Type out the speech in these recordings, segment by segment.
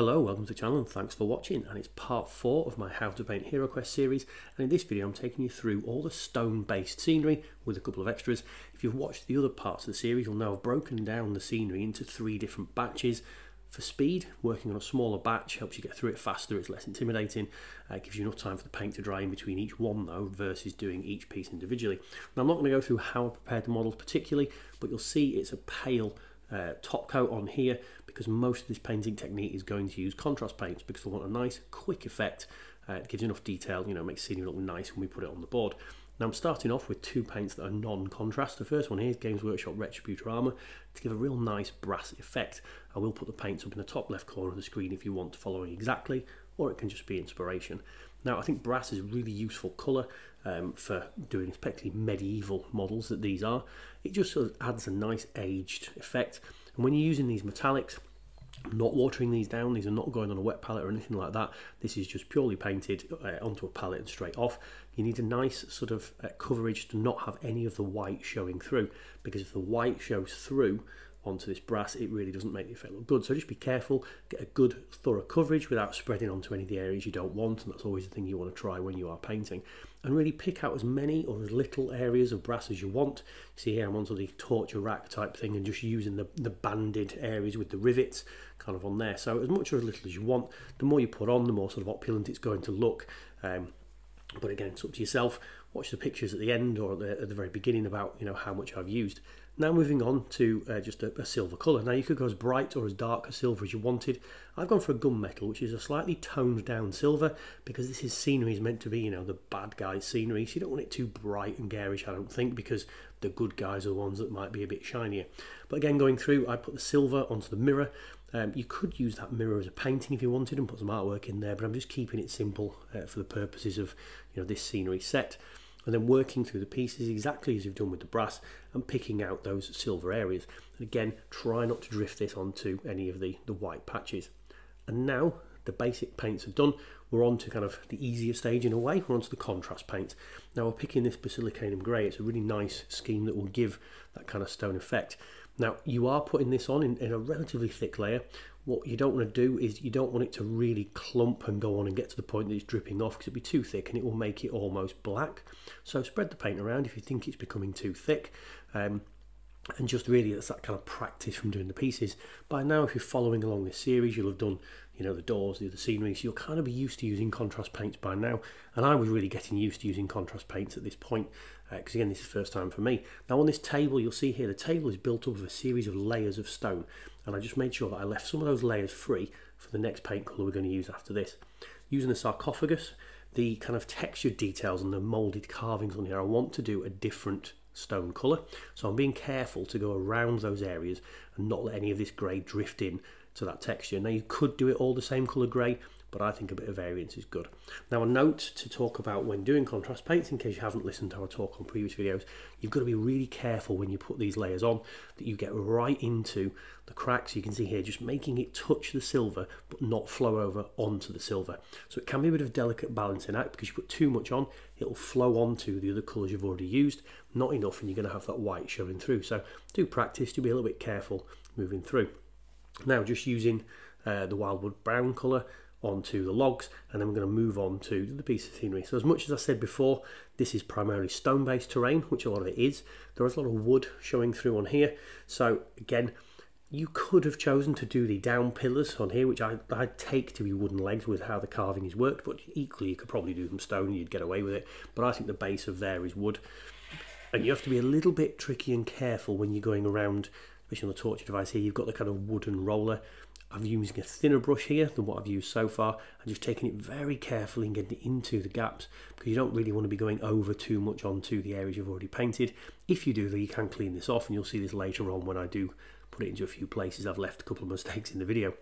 Hello, welcome to the channel and thanks for watching and it's part 4 of my How to Paint HeroQuest series and in this video I'm taking you through all the stone based scenery with a couple of extras. If you've watched the other parts of the series you'll know I've broken down the scenery into three different batches. For speed, working on a smaller batch helps you get through it faster, it's less intimidating, uh, gives you enough time for the paint to dry in between each one though versus doing each piece individually. Now I'm not going to go through how I prepared the models particularly but you'll see it's a pale uh, top coat on here because most of this painting technique is going to use contrast paints because I want a nice quick effect. Uh, it gives enough detail, you know, makes scenery look nice when we put it on the board. Now I'm starting off with two paints that are non-contrast. The first one here is Games Workshop Retributor Armour to give a real nice brass effect. I will put the paints up in the top left corner of the screen if you want to follow me exactly, or it can just be inspiration. Now I think brass is a really useful colour um, for doing especially medieval models that these are. It just sort of adds a nice aged effect. And when you're using these metallics, not watering these down, these are not going on a wet palette or anything like that. This is just purely painted uh, onto a palette and straight off. You need a nice sort of uh, coverage to not have any of the white showing through because if the white shows through onto this brass, it really doesn't make the effect look good. So just be careful, get a good thorough coverage without spreading onto any of the areas you don't want, and that's always the thing you want to try when you are painting. And really pick out as many or as little areas of brass as you want. See here I'm onto the torture rack type thing and just using the, the banded areas with the rivets kind of on there. So as much or as little as you want, the more you put on, the more sort of opulent it's going to look. Um, but again, it's up to yourself. Watch the pictures at the end or at the, at the very beginning about you know how much I've used. Now moving on to uh, just a, a, silver colour. Now you could go as bright or as dark a silver as you wanted. I've gone for a gunmetal, which is a slightly toned down silver, because this is scenery is meant to be, you know, the bad guys scenery. So you don't want it too bright and garish, I don't think, because the good guys are the ones that might be a bit shinier. But again, going through, I put the silver onto the mirror. Um, you could use that mirror as a painting if you wanted and put some artwork in there, but I'm just keeping it simple uh, for the purposes of, you know, this scenery set and then working through the pieces exactly as you've done with the brass and picking out those silver areas. And again, try not to drift this onto any of the, the white patches. And now the basic paints are done, we're on to kind of the easier stage in a way, we're on to the contrast paint. Now we're picking this Basilicanum Grey, it's a really nice scheme that will give that kind of stone effect. Now you are putting this on in, in a relatively thick layer, what you don't want to do is you don't want it to really clump and go on and get to the point that it's dripping off because it'll be too thick and it will make it almost black. So spread the paint around if you think it's becoming too thick. Um, and just really that's that kind of practice from doing the pieces. By now, if you're following along this series, you'll have done, you know, the doors, the other scenery, so you'll kind of be used to using contrast paints by now. And I was really getting used to using contrast paints at this point, because uh, again, this is the first time for me. Now on this table, you'll see here, the table is built up of a series of layers of stone and I just made sure that I left some of those layers free for the next paint colour we're going to use after this. Using the sarcophagus, the kind of textured details and the moulded carvings on here, I want to do a different stone colour. So I'm being careful to go around those areas and not let any of this grey drift in to that texture. Now you could do it all the same colour grey, but I think a bit of variance is good. Now a note to talk about when doing contrast paints, in case you haven't listened to our talk on previous videos, you've got to be really careful when you put these layers on that you get right into the cracks you can see here, just making it touch the silver but not flow over onto the silver. So it can be a bit of a delicate balancing act because you put too much on, it'll flow onto the other colours you've already used, not enough and you're going to have that white showing through. So do practice, to be a little bit careful moving through. Now just using uh, the Wyldwood brown colour, onto the logs and then we're going to move on to the piece of scenery. So as much as I said before, this is primarily stone-based terrain, which a lot of it is. There is a lot of wood showing through on here. So again, you could have chosen to do the down pillars on here, which I, I take to be wooden legs with how the carving is worked, but equally you could probably do them stone, and you'd get away with it. But I think the base of there is wood. And you have to be a little bit tricky and careful when you're going around, especially on the torture device here, you've got the kind of wooden roller I'm using a thinner brush here than what I've used so far and just taking it very carefully and getting it into the gaps because you don't really want to be going over too much onto the areas you've already painted. If you do though you can clean this off and you'll see this later on when I do put it into a few places I've left a couple of mistakes in the video.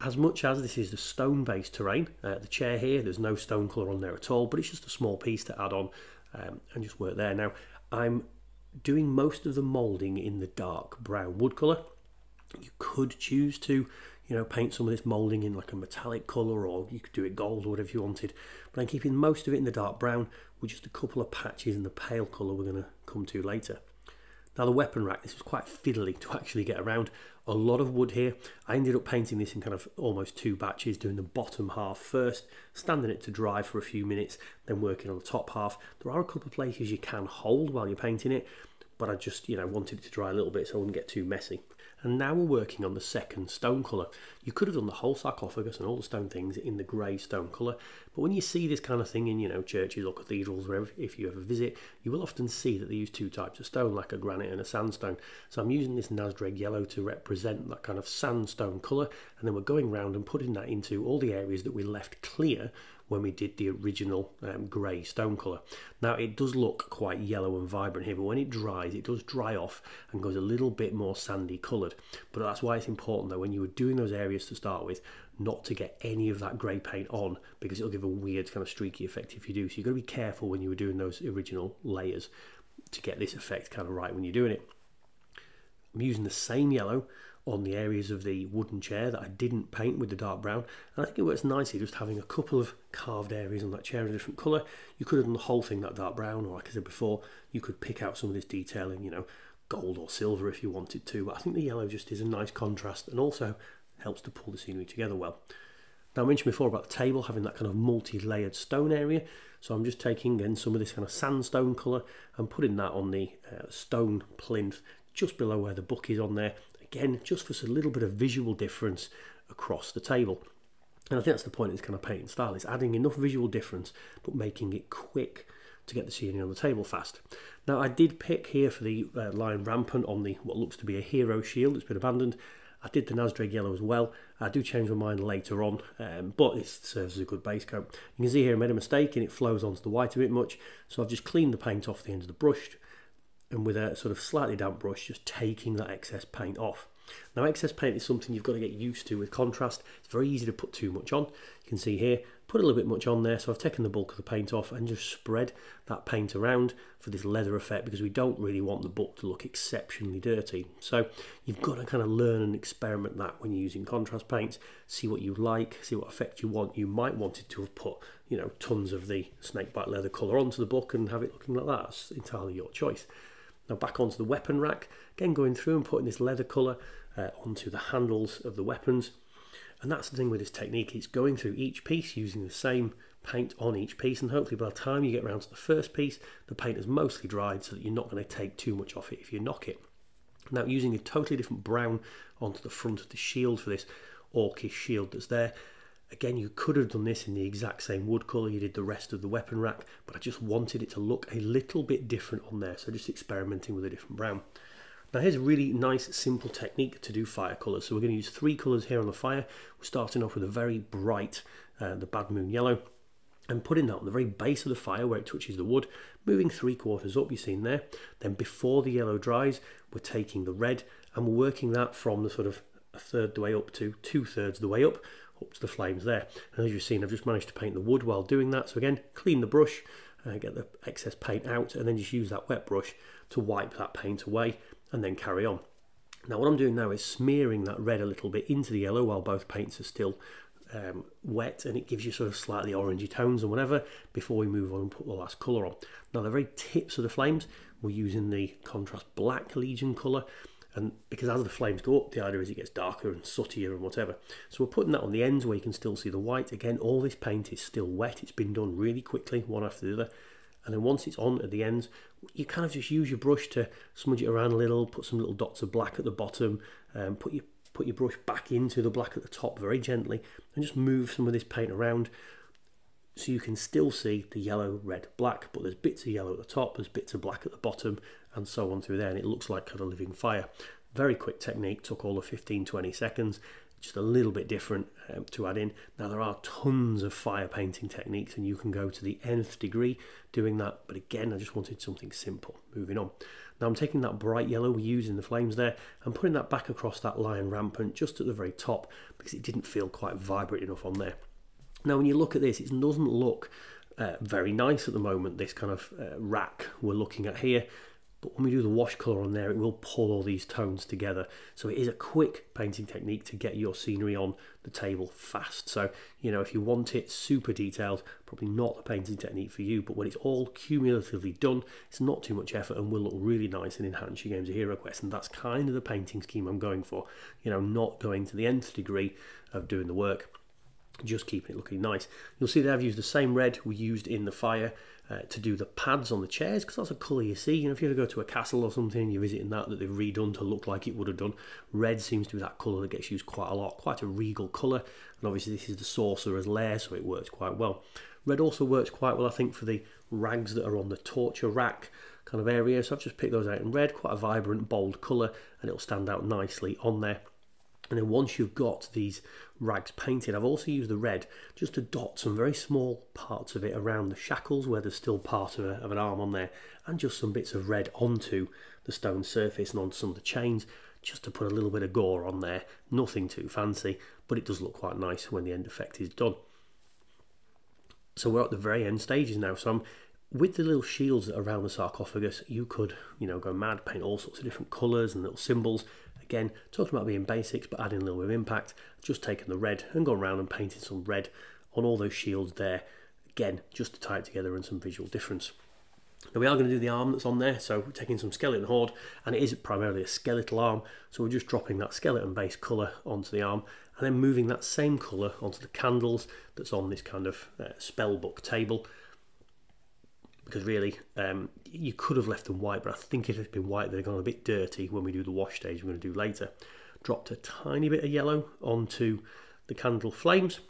As much as this is the stone based terrain, uh, the chair here there's no stone colour on there at all but it's just a small piece to add on um, and just work there. Now I'm doing most of the moulding in the dark brown wood colour you could choose to, you know, paint some of this moulding in like a metallic colour or you could do it gold or whatever you wanted. But I'm keeping most of it in the dark brown with just a couple of patches in the pale colour we're going to come to later. Now the weapon rack, this was quite fiddly to actually get around. A lot of wood here. I ended up painting this in kind of almost two batches, doing the bottom half first, standing it to dry for a few minutes, then working on the top half. There are a couple of places you can hold while you're painting it, but I just, you know, wanted it to dry a little bit so I wouldn't get too messy. And now we're working on the second stone colour. You could have done the whole sarcophagus and all the stone things in the grey stone colour, but when you see this kind of thing in, you know, churches or cathedrals, wherever, if you ever visit, you will often see that they use two types of stone, like a granite and a sandstone. So I'm using this Nazdreg yellow to represent that kind of sandstone colour, and then we're going round and putting that into all the areas that we left clear when we did the original um, grey stone colour. Now it does look quite yellow and vibrant here, but when it dries, it does dry off and goes a little bit more sandy coloured. But that's why it's important though, when you were doing those areas to start with, not to get any of that grey paint on because it'll give a weird kind of streaky effect if you do. So you've got to be careful when you were doing those original layers to get this effect kind of right when you're doing it. I'm using the same yellow on the areas of the wooden chair that I didn't paint with the dark brown. And I think it works nicely just having a couple of carved areas on that chair in a different colour. You could have done the whole thing that dark brown, or like I said before, you could pick out some of this detailing, you know, gold or silver if you wanted to. But I think the yellow just is a nice contrast and also helps to pull the scenery together well. Now I mentioned before about the table having that kind of multi-layered stone area. So I'm just taking in some of this kind of sandstone colour and putting that on the uh, stone plinth just below where the book is on there Again, just for a little bit of visual difference across the table. And I think that's the point of this kind of painting style, is adding enough visual difference, but making it quick to get the scenery on the table fast. Now I did pick here for the uh, lion rampant on the what looks to be a hero shield that's been abandoned. I did the Nazdreg yellow as well. I do change my mind later on, um, but it serves as a good base coat. You can see here I made a mistake and it flows onto the white a bit much, so I've just cleaned the paint off the end of the brush, and with a sort of slightly damp brush just taking that excess paint off. Now excess paint is something you've got to get used to with contrast. It's very easy to put too much on. You can see here, put a little bit much on there. So I've taken the bulk of the paint off and just spread that paint around for this leather effect because we don't really want the book to look exceptionally dirty. So you've got to kind of learn and experiment that when you're using contrast paints. See what you like, see what effect you want. You might want it to have put, you know, tons of the snakebite leather colour onto the book and have it looking like that. It's entirely your choice. Now back onto the weapon rack, again going through and putting this leather colour uh, onto the handles of the weapons. And that's the thing with this technique, it's going through each piece using the same paint on each piece and hopefully by the time you get around to the first piece, the paint is mostly dried so that you're not going to take too much off it if you knock it. Now using a totally different brown onto the front of the shield for this orcish shield that's there, Again, you could have done this in the exact same wood colour you did the rest of the weapon rack, but I just wanted it to look a little bit different on there, so just experimenting with a different brown. Now here's a really nice simple technique to do fire colours. So we're going to use three colours here on the fire. We're starting off with a very bright, uh, the Bad Moon Yellow, and putting that on the very base of the fire where it touches the wood, moving three quarters up, you've seen there. Then before the yellow dries, we're taking the red and we're working that from the sort of a third the way up to two thirds the way up up to the flames there. And as you've seen, I've just managed to paint the wood while doing that. So again, clean the brush, uh, get the excess paint out, and then just use that wet brush to wipe that paint away and then carry on. Now what I'm doing now is smearing that red a little bit into the yellow while both paints are still um, wet and it gives you sort of slightly orangey tones and whatever before we move on and put the last colour on. Now the very tips of the flames, we're using the contrast black Legion colour and because as the flames go up the idea is it gets darker and sootier and whatever. So we're putting that on the ends where you can still see the white. Again all this paint is still wet. It's been done really quickly one after the other. And then once it's on at the ends you kind of just use your brush to smudge it around a little put some little dots of black at the bottom um, put your put your brush back into the black at the top very gently and just move some of this paint around so you can still see the yellow, red, black, but there's bits of yellow at the top, there's bits of black at the bottom, and so on through there, and it looks like kind of living fire. Very quick technique, took all of 15-20 seconds, just a little bit different um, to add in. Now there are tons of fire painting techniques and you can go to the nth degree doing that, but again, I just wanted something simple. Moving on. Now I'm taking that bright yellow we use in the flames there and putting that back across that lion rampant just at the very top because it didn't feel quite vibrant enough on there. Now, when you look at this, it doesn't look uh, very nice at the moment, this kind of uh, rack we're looking at here. but when we do the wash colour on there, it will pull all these tones together. So it is a quick painting technique to get your scenery on the table fast. So, you know, if you want it super detailed, probably not the painting technique for you, but when it's all cumulatively done, it's not too much effort and will look really nice and enhance your games of HeroQuest. And that's kind of the painting scheme I'm going for. You know, not going to the nth degree of doing the work just keeping it looking nice. You'll see that I've used the same red we used in the fire uh, to do the pads on the chairs because that's a colour you see. You know, if you ever go to a castle or something, you're visiting that that they've redone to look like it would have done. Red seems to be that colour that gets used quite a lot, quite a regal colour. And obviously this is the sorcerer's lair, so it works quite well. Red also works quite well, I think, for the rags that are on the torture rack kind of area. So I've just picked those out in red, quite a vibrant, bold colour, and it'll stand out nicely on there. And then once you've got these rags painted, I've also used the red just to dot some very small parts of it around the shackles where there's still part of, a, of an arm on there and just some bits of red onto the stone surface and onto some of the chains just to put a little bit of gore on there. Nothing too fancy, but it does look quite nice when the end effect is done. So we're at the very end stages now. So I'm with the little shields around the sarcophagus, you could, you know, go mad, paint all sorts of different colours and little symbols. Again, talking about being basics, but adding a little bit of impact. Just taking the red and gone around and painting some red on all those shields there. Again, just to tie it together and some visual difference. Now we are going to do the arm that's on there, so we're taking some skeleton horde, and it is primarily a skeletal arm, so we're just dropping that skeleton base colour onto the arm, and then moving that same colour onto the candles that's on this kind of uh, spell book table, because really um, you could have left them white but I think if it's been white they're gone a bit dirty when we do the wash stage we're going to do later. Dropped a tiny bit of yellow onto the candle flames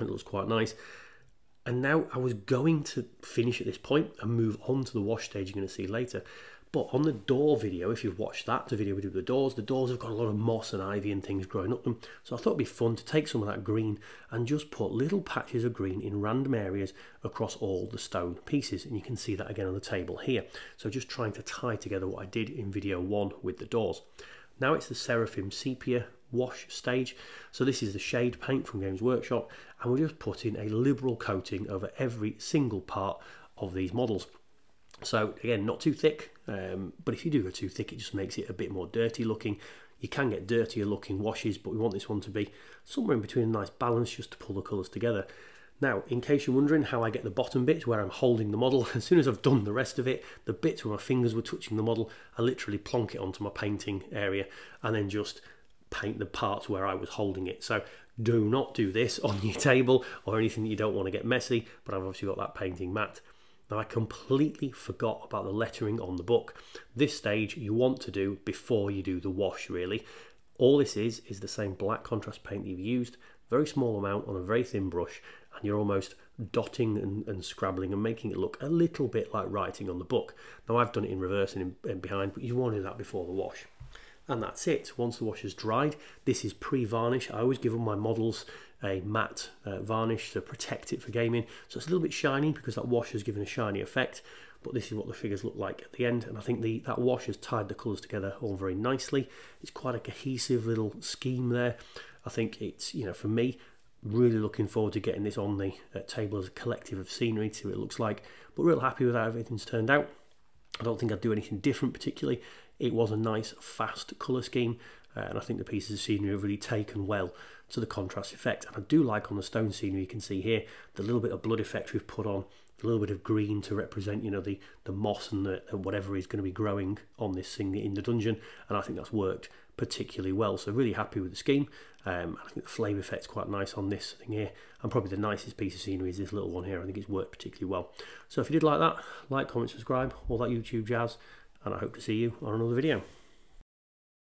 it looks quite nice. And now I was going to finish at this point and move on to the wash stage you're going to see later but on the door video, if you've watched that, the video we did with the doors, the doors have got a lot of moss and ivy and things growing up them. So I thought it'd be fun to take some of that green and just put little patches of green in random areas across all the stone pieces. And you can see that again on the table here. So just trying to tie together what I did in video one with the doors. Now it's the Seraphim Sepia wash stage. So this is the shade paint from Games Workshop and we're just putting a liberal coating over every single part of these models. So again, not too thick, um, but if you do go too thick, it just makes it a bit more dirty looking. You can get dirtier looking washes, but we want this one to be somewhere in between a nice balance just to pull the colours together. Now, in case you're wondering how I get the bottom bit where I'm holding the model, as soon as I've done the rest of it, the bits where my fingers were touching the model, I literally plonk it onto my painting area and then just paint the parts where I was holding it. So do not do this on your table or anything that you don't want to get messy, but I've obviously got that painting mat. Now I completely forgot about the lettering on the book. This stage you want to do before you do the wash really. All this is is the same black contrast paint you've used, very small amount on a very thin brush and you're almost dotting and, and scrabbling and making it look a little bit like writing on the book. Now I've done it in reverse and in, in behind but you want to do that before the wash and that's it. Once the wash is dried, this is pre-varnish. I always give all my models a matte uh, varnish to protect it for gaming. So it's a little bit shiny because that wash has given a shiny effect. But this is what the figures look like at the end. And I think the that wash has tied the colours together all very nicely. It's quite a cohesive little scheme there. I think it's, you know, for me, really looking forward to getting this on the uh, table as a collective of scenery to see what it looks like. But real happy with how everything's turned out. I don't think I'd do anything different particularly. It was a nice, fast colour scheme, uh, and I think the pieces of scenery have really taken well to the contrast effect. And I do like on the stone scenery, you can see here, the little bit of blood effect we've put on, a little bit of green to represent, you know, the, the moss and the, whatever is going to be growing on this thing in the dungeon. And I think that's worked particularly well. So really happy with the scheme. Um, I think the flame effect's quite nice on this thing here. And probably the nicest piece of scenery is this little one here. I think it's worked particularly well. So if you did like that, like, comment, subscribe, all that YouTube jazz. And I hope to see you on another video.